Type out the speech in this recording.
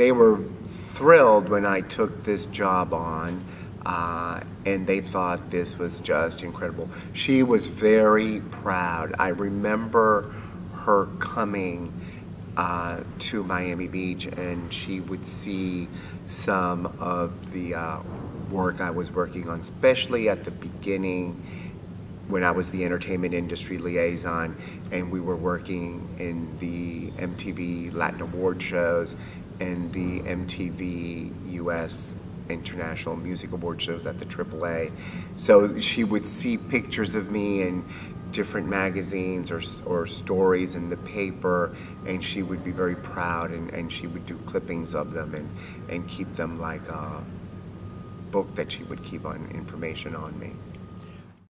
they were thrilled when I took this job on, uh, and they thought this was just incredible. She was very proud. I remember her coming uh, to Miami Beach, and she would see some of the uh, work I was working on, especially at the beginning when I was the entertainment industry liaison and we were working in the MTV Latin Award shows and the MTV US International Music Award shows at the AAA. So she would see pictures of me in different magazines or, or stories in the paper and she would be very proud and, and she would do clippings of them and, and keep them like a book that she would keep on information on me.